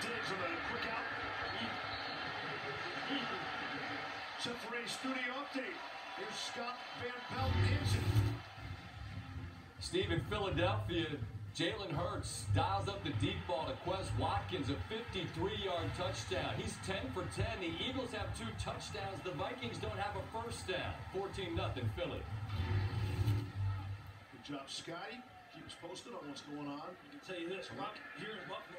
Diggs with a quick out. Separate for studio update. Here's Scott Van Pelt Hansen. Steve in Philadelphia, Jalen Hurts dials up the deep ball to Quez Watkins, a 53-yard touchdown. He's 10 for 10. The Eagles have two touchdowns. The Vikings don't have a first down. 14-0, Philly. Good job, Scotty. Keep us posted on what's going on. I can tell you this, Rock, here in Buffalo,